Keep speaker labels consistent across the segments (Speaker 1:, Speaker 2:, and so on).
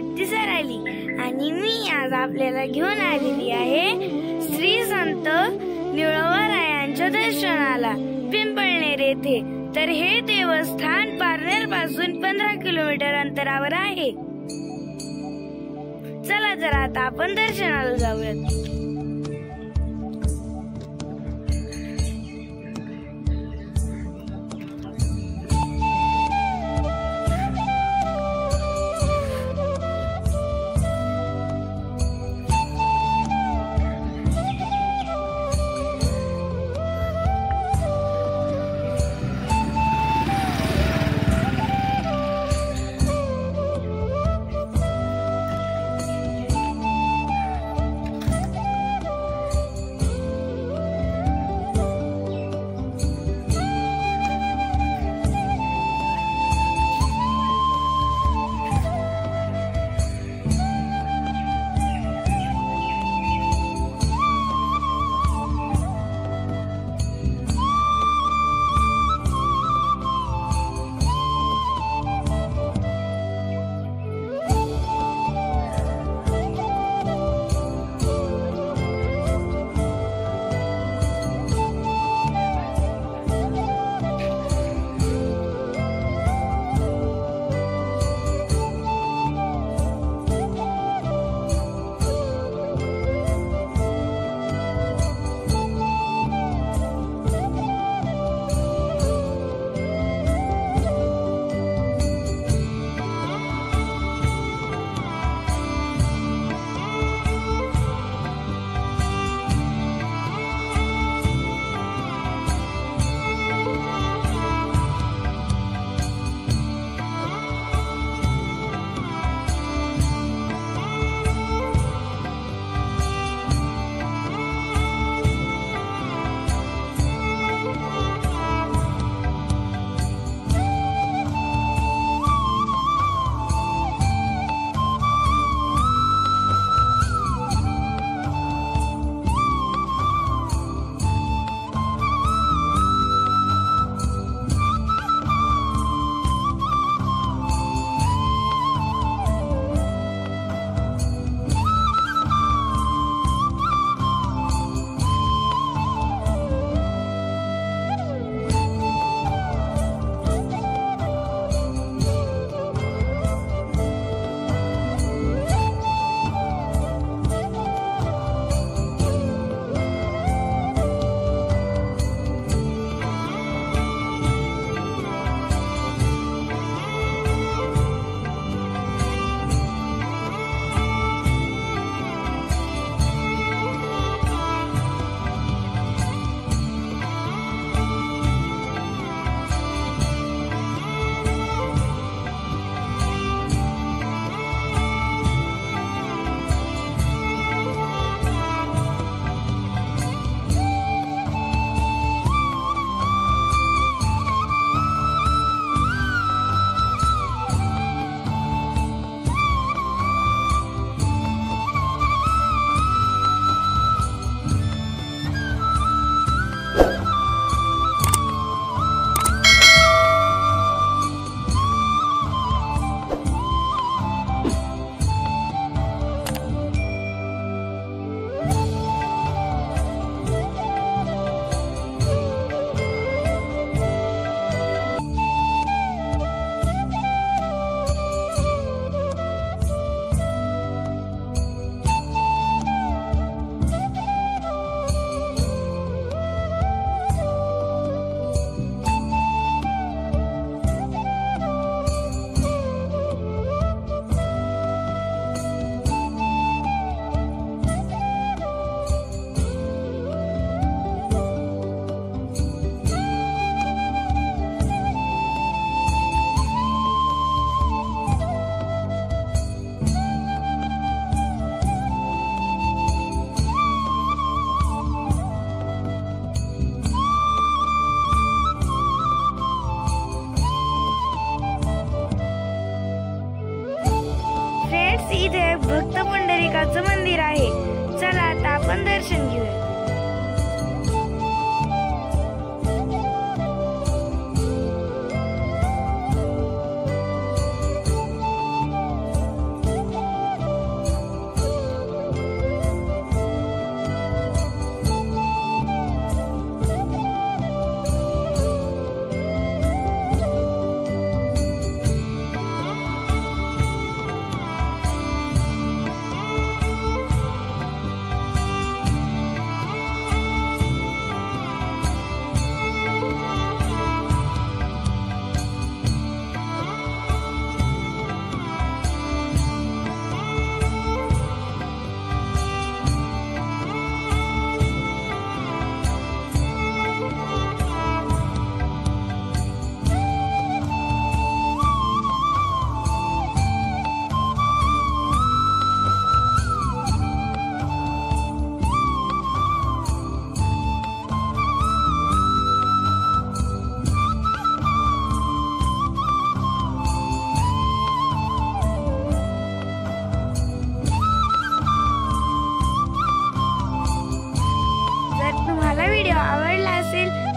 Speaker 1: आवडती दिसायला आली. आणि मी आज आपल्याला घेऊन आलेली आहे श्री संत निळवरायांच्या दर्शनाला पिंपळनेर येथे. तर हे देवस्थान पारनेरपासून पंधरा किलोमीटर अंतरावर आहे. चला जरा आता आपण दर्शनाला जाऊयात.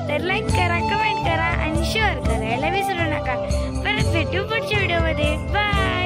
Speaker 1: तर लाईक करा कमेंट करा आणि शेअर करायला विसरू नका. परत भेटू पुढच्या व्हिडिओमध्ये बाय